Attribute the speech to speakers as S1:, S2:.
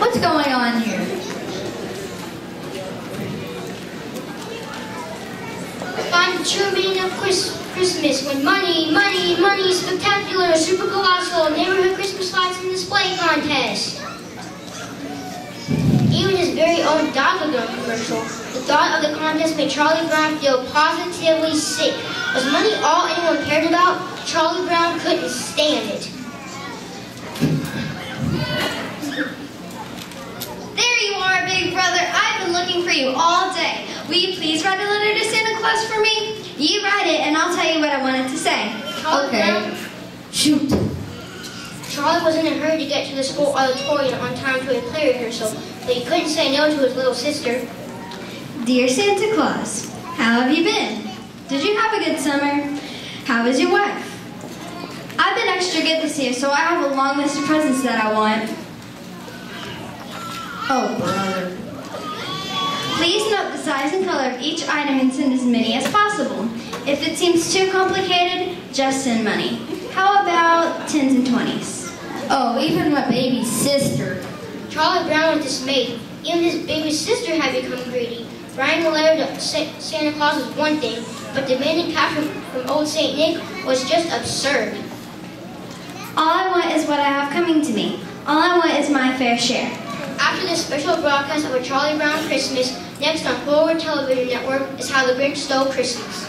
S1: What's going on here?
S2: Find the true meaning of Chris- Christmas when money, money, money, spectacular, super colossal, neighborhood Christmas lights and display contest. Even his very own Gun commercial, the thought of the contest made Charlie Brown feel positively sick. Was money all anyone cared about? Charlie Brown couldn't stand it.
S3: There you are, big brother. I've been looking for you all day. Will you please write a letter to Santa Claus for me? You write it, and I'll tell you what I wanted to say.
S2: Charlie
S1: Okay.
S2: Brown
S1: Shoot.
S2: Charlie was in a hurry to get to the school auditorium on time to a play rehearsal, but he couldn't say no to his little sister.
S3: Dear Santa Claus, how have you been? Did you have a good summer? How is your wife? Extra good this year, so I have a long list of presents that I want.
S1: Oh, brother.
S3: Please note the size and color of each item and send as many as possible. If it seems too complicated, just send money. How about tens and twenties?
S1: Oh, even my baby sister.
S2: Charlie Brown was dismayed. Even his baby sister had become greedy. Writing a letter to Santa Claus was one thing, but demanding cash from, from old Saint Nick was just absurd.
S3: What I have coming to me. All I want is my fair share.
S2: After the special broadcast of a Charlie Brown Christmas, next on Forward Television Network is How the Grinch Stole Christmas.